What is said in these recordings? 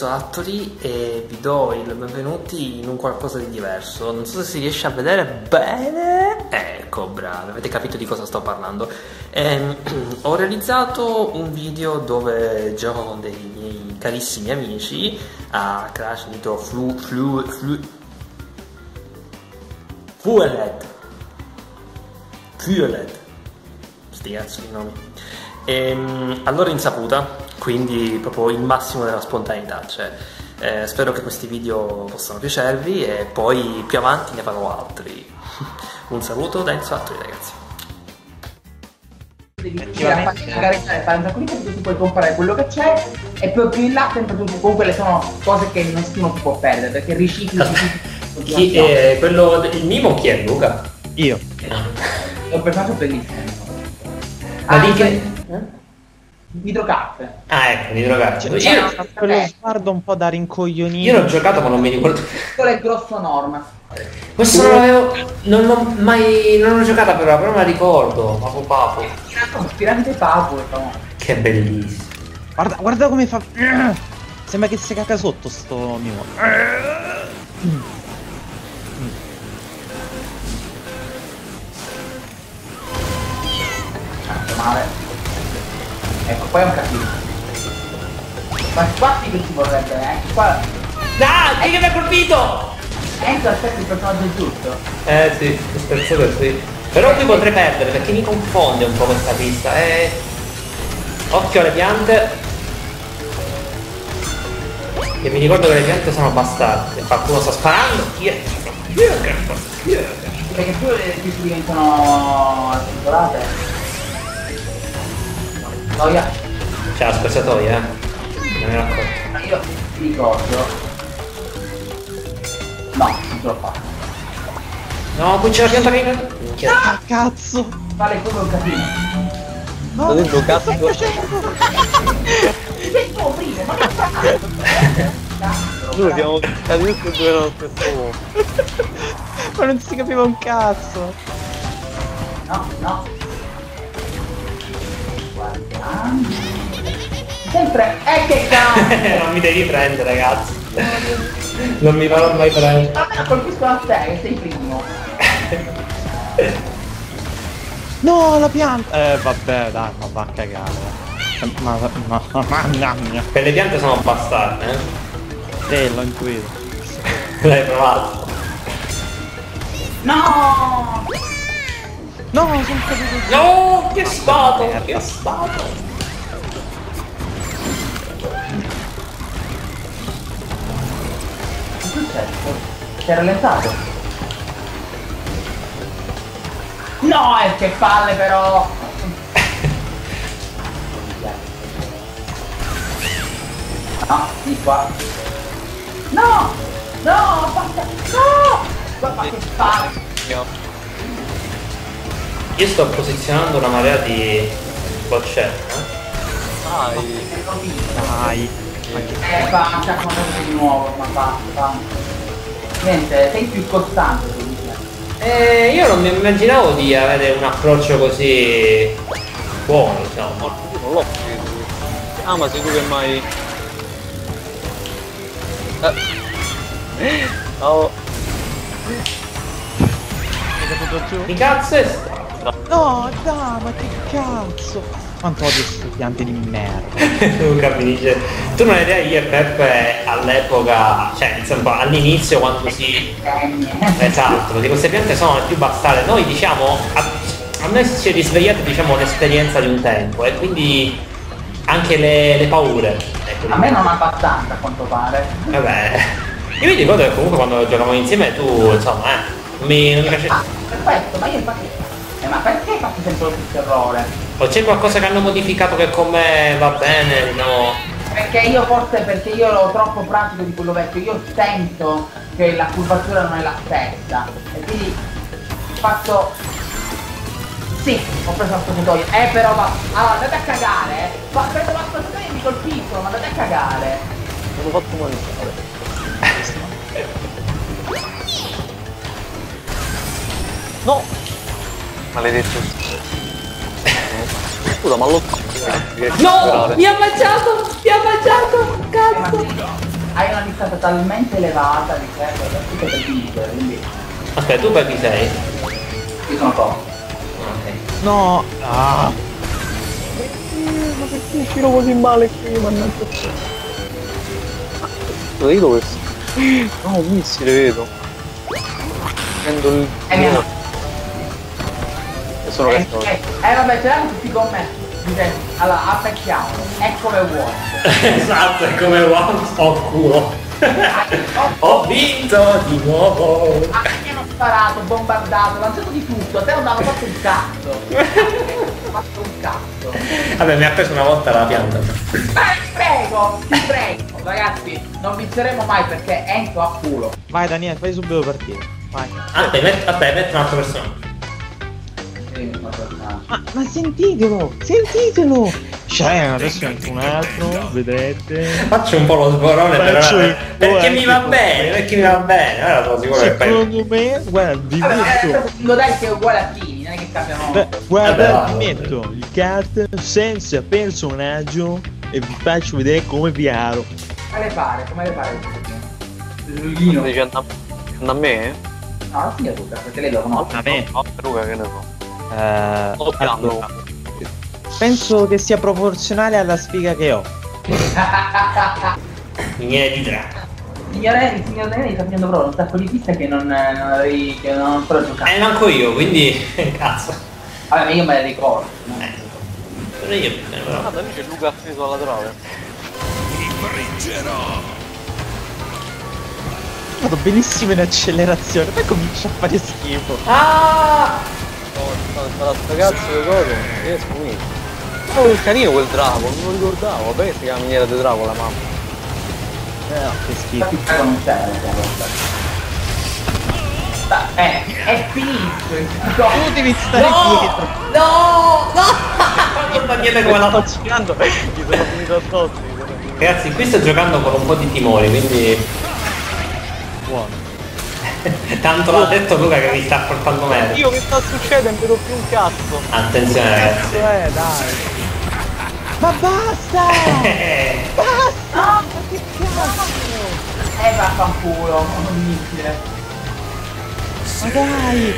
io sono Enzo Attori e vi do il benvenuti in un qualcosa di diverso. Non so se si riesce a vedere bene. Ecco, bravi, avete capito di cosa sto parlando. Ehm, ho realizzato un video dove gioco con dei miei carissimi amici a Crash Nitro Flu Flu Flu Fueled Fueled Sti cazzo di nomi Ehm, a loro insaputa, quindi proprio il massimo della spontaneità. Cioè, eh, spero che questi video possano piacervi e poi più avanti ne farò altri. Un saluto da Enzo Attoli ragazzi. devi tu puoi comprare quello che c'è e poi più in là sempre tu comunque le sono cose che nessuno può perdere perché ricicli Chi, eh, quello, il mimo chi è Luca? Io. è un personaggio bellissimo Ma di che? Beh, idrocappe Ah ecco, di drogarci. Cioè, Io, c'è- Quello sguardo un po' da rincoglionito. io l'ho giocato ma non mi ricordo. quello è il grosso norma Questo non l'avevo. Non l'ho mai. non l'ho giocata però, però me la ricordo. Papo papo. ispirante papo no? Che bellissimo. Guarda, guarda come fa. Sembra che si caga sotto sto tanto male ecco qua è un casino ma qua sì che ci vorrebbe eh qua chi che mi ha colpito? Enzo aspetta il personaggio giusto Eh sì, questo è sì. Però qui potrei perdere perché mi confonde un po' questa pista. Eh... Occhio alle piante. Che mi ricordo che le piante sono bastarde. Qualcuno sta sparando. Chi è? Chi è che fa? Chi è? perché più le più diventano articolate noia C'è la scorciatoia, eh. Non me accorgo. ma io ti ricordo no non ce l'ho fatta No, qui c'è la pianta che... Minchia. Ah, cazzo! vale come un casino No, detto cazzo. Che stai facendo? sei tu prima ma che cazzo Noi siamo caduti due stesso uomo. Ma non si capiva un cazzo! no no sempre eh che cazzo non mi devi prendere, ragazzi. Non mi farò mai prendere. almeno colpiscono a te che sei primo No, la pianta! Eh, vabbè, dai, ma va a cagare. Eh, Ma, ma, ma, mamma mia. Per le piante sono bastarde, eh. Sì, l'ho intuito. L'hai provato. no No, sono caduto. No, che stato, che stato. che è successo? si è rallentato no eh, che palle però no di qua no no basta no guarda che palle Io sto posizionando una marea di boccette. eh. Dai. Dai. eh basta quando di nuovo ma basta niente sei più costante. Eh, io non mi immaginavo di avere un approccio così buono, diciamo. Io non l'ho preso. Ah, ma sei tu che mai... Eh. Giù? Chi cazzo è sta? No, dai, ma che cazzo! Quanto odio queste piante di merda. Luca mi dice, tu non hai idea io e Peppe all'epoca, cioè insomma all'inizio quando si... Esatto, perché queste piante sono le più bastarde. Noi diciamo, a, a noi ci è risvegliata diciamo l'esperienza di un tempo e quindi anche le, le paure. Ecco, a me non abbastanza a quanto pare Vabbè. Io mi ricordo che comunque quando giocavamo insieme tu, insomma, eh, non mi, non mi piace... ah perfetto ma io infatti ma perché hai fatto sempre lo stesso errore? O c'è qualcosa che hanno modificato che con me va bene, no? Perché io forse perché io ero troppo pratico di quello vecchio, io sento che la curvatura non è la stessa e quindi faccio sì, ho preso la scorciatoia, eh però va. Allora andate a cagare. Ma prendo la scorciatoia e mi colpiscono, ma andate a cagare. Non ho fatto male. No! Maledetto. Scusa, ma l'ho No! Mi ha mangiato! Mi ha mangiato! Cazzo! hai una distanza talmente elevata di certo da tutto per vincere, quindi Aspetta, tu per chi sei? io sono poco. Ok. No! Ah! Ma perché uscirò così male qui, mannaggia. Scusa, io dove sto? No, un missile vedo. Prendo il... Eh, E sono Eh, eh, eh, vabbè, ce l'hanno tutti con me. Dice, allora, attacchiamo. È come vuoi. esatto, è come uomo. Oh culo. Ho vinto di nuovo. A me mi hanno sparato, bombardato, lanciato di tutto, a te non hanno fatto un cazzo. Fatto un cazzo. Vabbè, mi ha preso una volta la pianta. Ma ti prego, ti prego. Ragazzi, non vinceremo mai perché Enzo ha culo. Vai Daniele, fai subito partire. Vai. Aspetta, met- aspetta, metti un altro personaggio. Ma, ma sentitelo! Sentitelo! Cioè, adesso anche un altro, vedete? Faccio un po' lo sborone Faccio però. il- Perché mi va bene, perché mi va bene. Allora sono sicuro che poi. Secondo me, guarda, vi metto, adesso lo dai che è uguale a Tini, non è che cambiano. beh, guarda, Vabbè, vi metto il card senza personaggio e vi faccio vedere come vi aro. Come le pare, come le pare? Lino. Dici andando a me? No, non signa tutta, perché lei lo conosce. A me? No, Luca, che ne so. Eh, allora, penso che sia proporzionale alla sfiga che ho. Miniere di drago. Signore, signor Daniele sta facendo proprio un sacco di piste che non, eh, non avrei, che non ho ancora giocato. Eh, manco io, quindi. Cazzo. Vabbè, ma io me le ricordo. Eh. Però io. eh, però- Guarda, lì c'è Luca appeso alla trave. Vado benissimo in accelerazione, poi comincia a fare schifo. Ah! Sta sta cazzo di cose. Che qui. Oh, il canino quel drago, non lo ricordavo. Perché si chiama miniera di drago la mamma? Eh, no, che schifo. Non c'è. Ma, Eh, è finito. Tu devi stare dietro. No! No! Non Daniele come la Sto girando, mi sono finito addosso. sono finito. Ragazzi, qui sto giocando con un po' di timore, quindi. Buono. Tanto l'ha detto Luca che mi sta portando merda. Io che sta succedendo? Non vedo più un cazzo. Attenzione ragazzi. Eh, dai. Ma basta! Basta! Che cazzo! Eh, vaffanculo, un missile. Ma dai!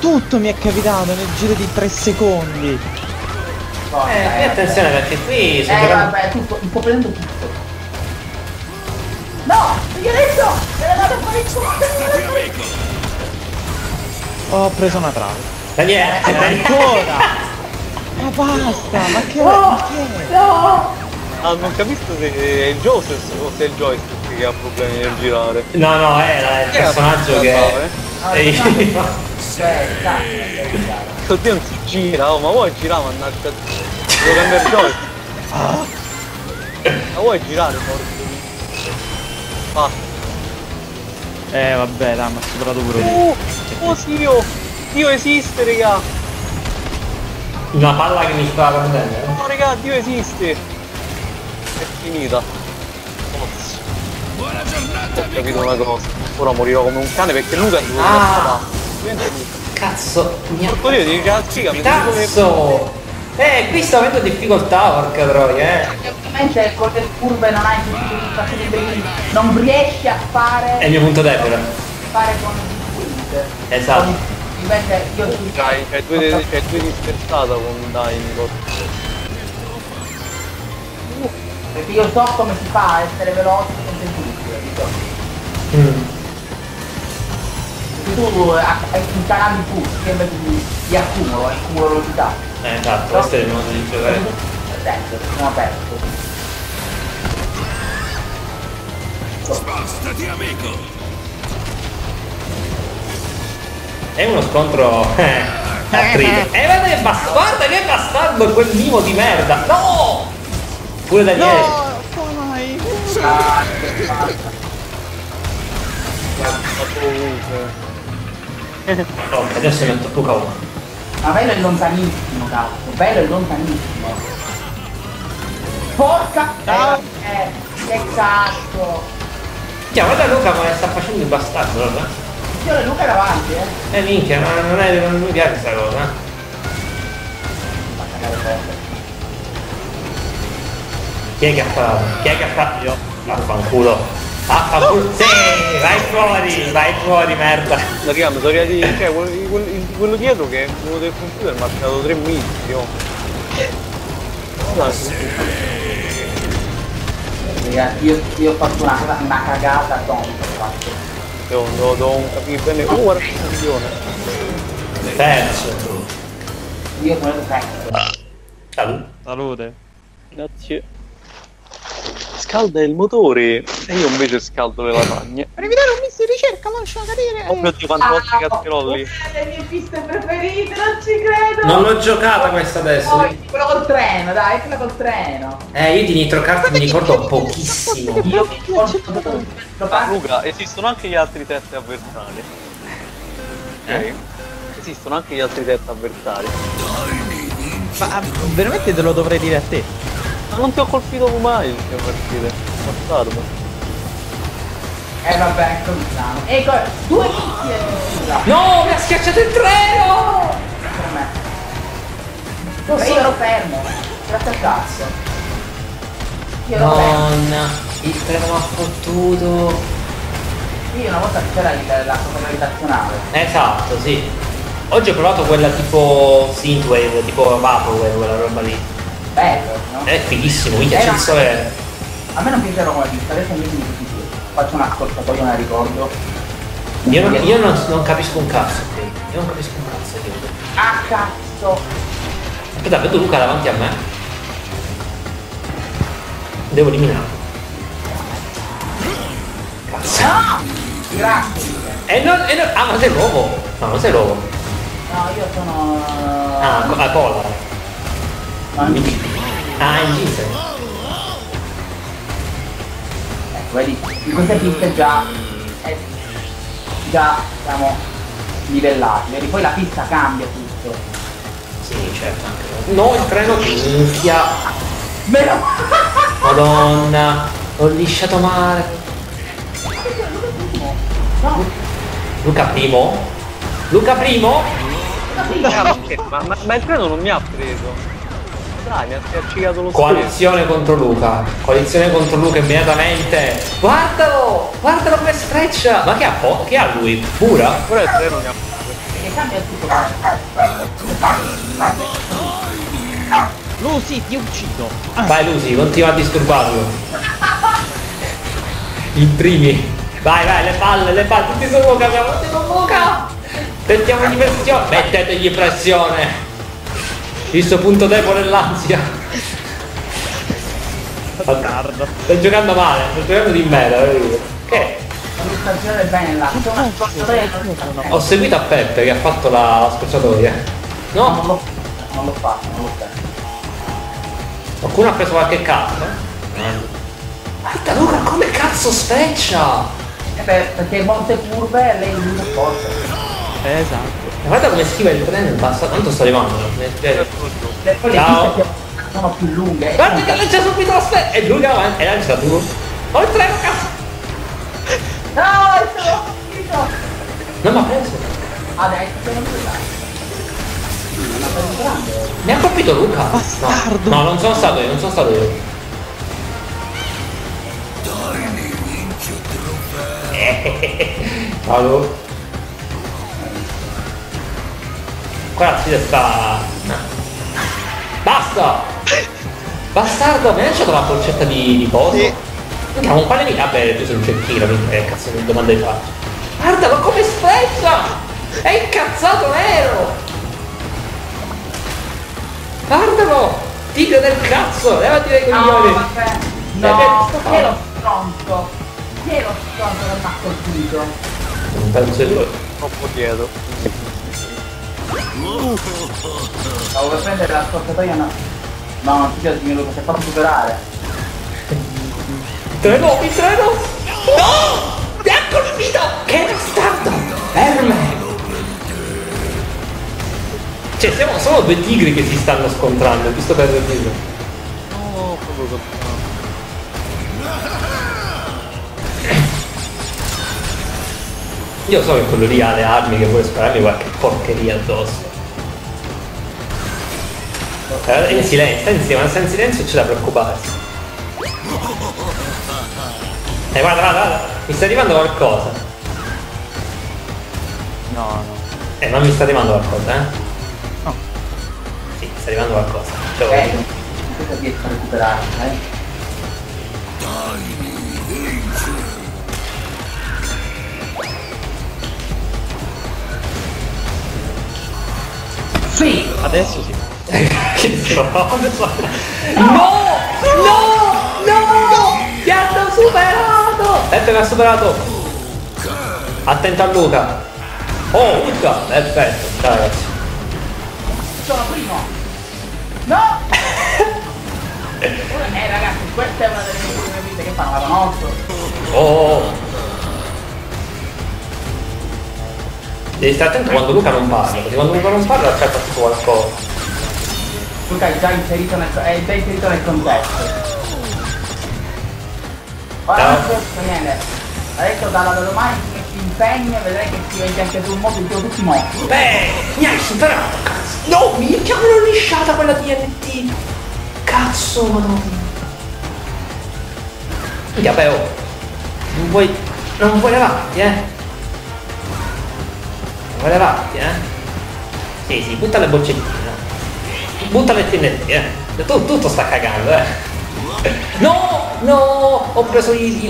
Tutto mi è capitato nel giro di 3 secondi. Forza, eh, eh. attenzione perché qui Eh, giocando. vabbè, tutto, sto prendendo tutto. No, Fioretto! Me fuori il il! Ho preso una trave. Daniele, Ancora! Ma basta! Ma che No! che? No! Ah, non capisco se è il Joseph o se è il joystick che ha problemi nel girare. No, no, era il Chi era personaggio che. Ehi, cazzo, Oddio non si gira, oh, ma vuoi girare mannaggia? Devo cambiare joystick. Ma vuoi girare forse? Basta. Eh vabbè, dai, ma ha superato pure lui. Uh, oh sì, Dio! Dio esiste, raga! Una palla che mi stava prendendo. eh. No, raga, Dio esiste! È finita. Cazzo. Ho capito una cosa. Ora morirò come un cane perché Luca è dovuto Ah. Cazzo, mi ha. Porco Dio, mi dici come... Cazzo! Eh, qui sto avendo difficoltà, porca troia, eh. Ovviamente con le curve non hai belli, non riesci a fare, È il mio punto debole. fare con il quiz. Esatto. Con Invece io su C'hai, c'hai due, c'hai due dispersata con Daimler. perché io so come si fa a essere veloce con il capito? Mm. Tu eh, hai un canale di push che invece di, di accumulo, accumulo velocità. Eh, esatto, questo è il modo di giocare. Adesso, sono aperto. È uno scontro. Eh, a tride. Eh, guarda che bastardo! Guarda che bastardo quel mimo di merda! No! Pure Daniele. No! Ah, basta. No, adesso metto Luca 1. Ma bello è lontanissimo, cazzo, bello è lontanissimo. Porca Ah. eh, che cazzo! Minchia, guarda Luca come sta facendo il bastardo, guarda. Io e Luca è davanti, eh. Eh minchia, ma non, è, non mi piace questa cosa. Chi è che ha fatto? Chi è che ha fatto? Io. Vaffanculo. Vaffanculo. Sì, vai fuori, vai fuori, merda. La raga, mi sono arrivati, cioè, quello, quello, quello dietro che è uno del computer mi ha tirato tre miti, io. Raga, Io, io ho fatto una, una cagata ho fatto. Io non devo capire bene. Oh, guarda questo milione. Terzo. Io sono il terzo. Salute. Salute. Grazie. Scalda il motore e io invece scaldo le lasagne. Per evitare un misto di ricerca, lascia cadere. Oh mio dio, quanti cazziolli. una delle mie piste preferite, non ci credo! Non l'ho giocata questa adesso. Poi, quella col treno, dai, quella col treno. Eh, io di Nitro Kart mi ricordo pochissimo. Io mi ricordo. Luca, esistono anche gli altri test avversari. Ok? Esistono anche gli altri test avversari. Ma ah, veramente te lo dovrei dire a te. Ma non ti ho colpito mai in queste partite. Bastardo. Eh vabbè, così strano. Ecco, due addirittura No, mi ha schiacciato il treno! per me. Vabbè, io ero fermo. Grazie al cazzo. Io ero fermo. Nonna, il treno mi ha fottuto. Io una volta c'era la cosa gravitazionale. Esatto, sì. Oggi ho provato quella tipo Synthwave, tipo Vaporwave, quella roba lì. Bello, no? È fighissimo, mi piace il sole. A me non piaceva come vista, adesso invece mi. Faccio una ascoltatoria, me la ricordo. Io non, io non, non capisco un cazzo qui. Io non capisco un cazzo io. Ah cazzo! Aspetta, vedo Luca davanti a me. Devo eliminarlo. Cazzo. No! Grazie! E non, e non- ah, ma sei l'uovo? No, non sei l'uovo. No, io sono... Ah, ah, colla. In- Ah, in jeans. Ecco, vedi, in queste piste già... eh, già siamo livellati, vedi? Poi la pista cambia tutto. Sì, certo. anche. No, il treno minchia. Meno... Madonna, ho lisciato male. No, Luca primo? Luca primo? Ma, ma, ma, ma il treno non mi ha preso. Dai, mi ha schiaccicato lo stesso. Coalizione contro Luca. Coalizione contro Luca immediatamente. Guardalo! Guardalo come sfreccia! Ma che ha, po- che ha lui? Pura? Pure il treno mi ha perché cambia tutto. Lucy, ti uccido. Vai Lucy, continua a disturbarlo. I primi. Vai, vai, le palle, le palle, tutti su Luca, abbiamo tutti su Luca! Mettiamogli pressione! Mettetegli pressione! Il suo punto debole è l'ansia. Bastardo. Stai giocando male, stai giocando di merda, vedi? Che? Ho seguito a Peppe che ha fatto la scorciatoia. No, non No? l'ho non l'ho fatto, non l'ho fatto. Qualcuno ha preso qualche carta? Guarda Luca come cazzo sfreccia! Eh beh, perché molte curve lei non forte. Esatto. Guarda come schiva il treno e basta, tanto sto arrivando. E poi le Ciao. piste più- sono più lunghe. Guarda che lancia subito la sfreccia! E lui avanti, e lancia tu. Ho il treno, cazzo! No, è stato finito! Non mi ha preso. Adesso siamo più là. Ma per un grande. Mi ha colpito Luca. Bastardo. No, no, non sono stato io, non sono stato io. Ciao Sfida sta... Basta! Bastardo, mi hai lasciato la porcetta di, di poso? Sì. Ma un quale mi... Vabbè, tu sei un cecchino, che cazzo di domande faccio? Guardalo come sfreccia! È incazzato nero! Guardalo! Tigre del cazzo! Levati dai No, coglioni! vabbè. Eh, No, beh, chi è lo stronzo? Chi è lo stronzo che mi ha colpito? Non penso di. Troppo dietro. Stavo per prendere la scorciatoia. No, non ti piace me, si è fatto superare. Treno, il treno! No! Mi ha colpito! Che bastardo! Ferme! Cioè, siamo solo due tigri che si stanno scontrando, giusto per dirlo. No, proprio. Io so che quello lì ha le armi che vuole spararmi qualche porcheria addosso. Eh, in silenzio, sta in silenzio, ma sta in silenzio c'è da preoccuparsi. Eh guarda, guarda, guarda, mi sta arrivando qualcosa. No, no. Eh, non mi sta arrivando qualcosa, eh? No. Sì, sta arrivando qualcosa. Cioè, Ok, questo riesco a recuperare, eh. Sì! Adesso sì. Che stronzo! No! No! No! Ti hanno superato! Peppe mi ha superato! Attento a Luca! Oh, Luca! Perfetto, ciao ragazzi. Sono primo! No! eh ragazzi, questa è una delle mie prime vite che fanno la notte. Oh! Devi stare attento quando Luca non parla, perché quando Luca non parla c'è fatto qualcosa. Luca è già inserito nel, è già inserito nel contesto. Non c'è niente. Adesso dalla da domani che si impegna vedrai che si vede anche sul mondo in giro tutti morti. Beh, mi hai superato, cazzo! No, mi chiamano lisciata quella TNT! Cazzo, madonna! Minchia, beh, oh! Non vuoi... non vuoi levarti, eh? Non vuoi levarti, eh? Sì, sì, butta le boccettine. Butta le TNT, eh? Tu, tutto sta cagando, eh? No! No! Ho preso i, i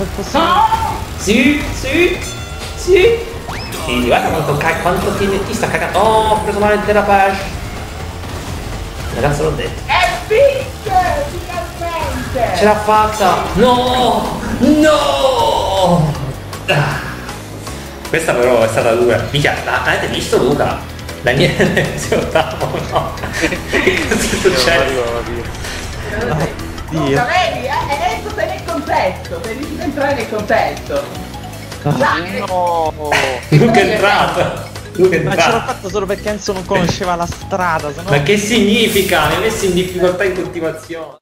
al passato. No! Sì, sì, sì. Sì, guarda quanto, quanto TNT sta cagando. Oh, ho preso male il Terapage. Ragazzi, l'ho detto. E vince! Finalmente! Ce l'ha fatta! No! No! Ah. Questa però è stata dura. Mica, ah, avete visto Luca? Daniele si ottavo, no? che cosa è successo? Luca, vedi? Eh, adesso sei nel contesto, sei riuscito a entrare nel contesto. Dai, No! Luca è entrato! Luca è Ma ce l'ho entrato! fatto solo perché Enzo non conosceva la strada, se no... Ma che significa? Mi ha messo in difficoltà in continuazione.